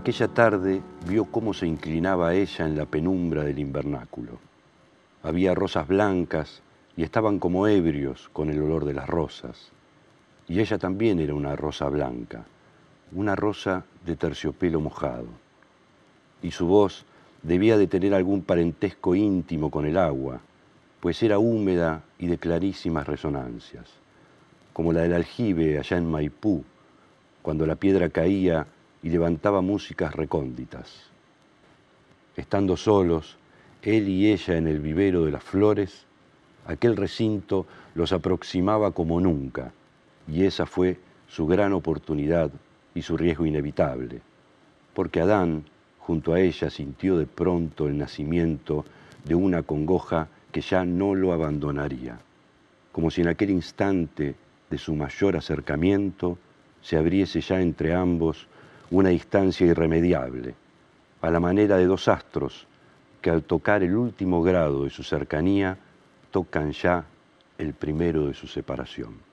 Aquella tarde vio cómo se inclinaba ella en la penumbra del invernáculo. Había rosas blancas y estaban como ebrios con el olor de las rosas. Y ella también era una rosa blanca, una rosa de terciopelo mojado. Y su voz debía de tener algún parentesco íntimo con el agua, pues era húmeda y de clarísimas resonancias, como la del aljibe allá en Maipú, cuando la piedra caía y levantaba músicas recónditas. Estando solos, él y ella en el vivero de las flores, aquel recinto los aproximaba como nunca, y esa fue su gran oportunidad y su riesgo inevitable, porque Adán, junto a ella, sintió de pronto el nacimiento de una congoja que ya no lo abandonaría, como si en aquel instante de su mayor acercamiento se abriese ya entre ambos una distancia irremediable, a la manera de dos astros que al tocar el último grado de su cercanía tocan ya el primero de su separación.